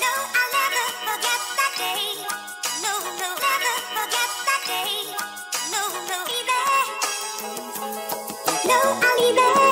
No, I'll never forget leave.